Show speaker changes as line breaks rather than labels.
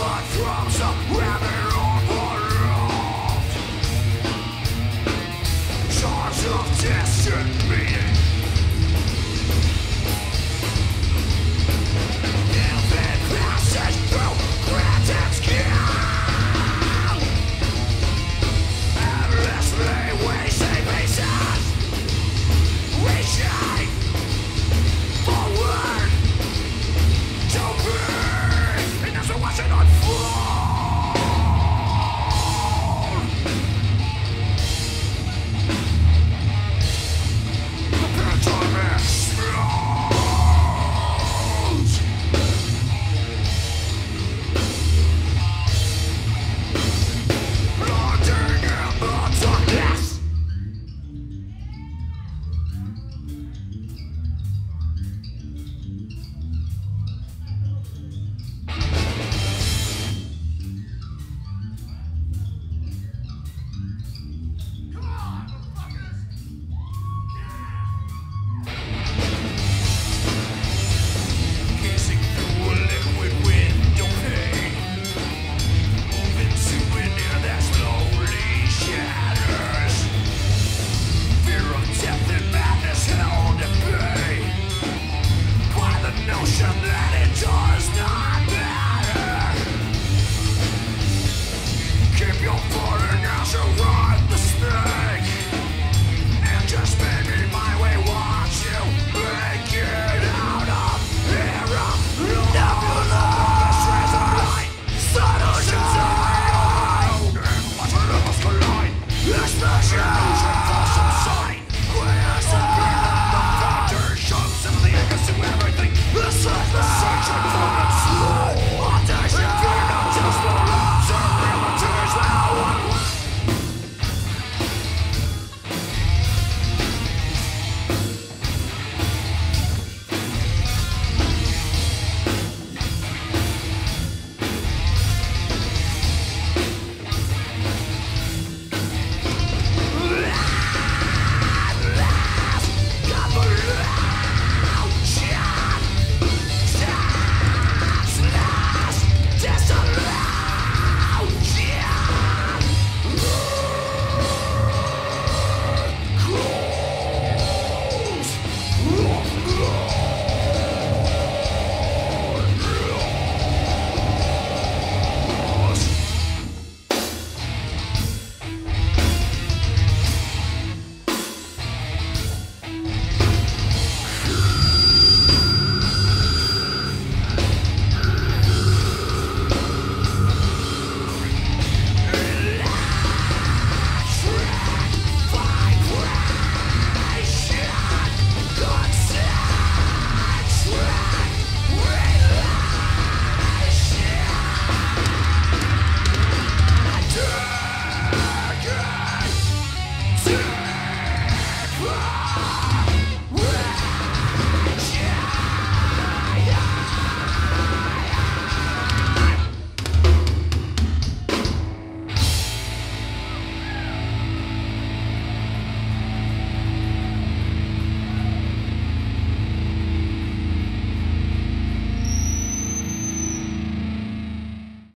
Blood drums up ramming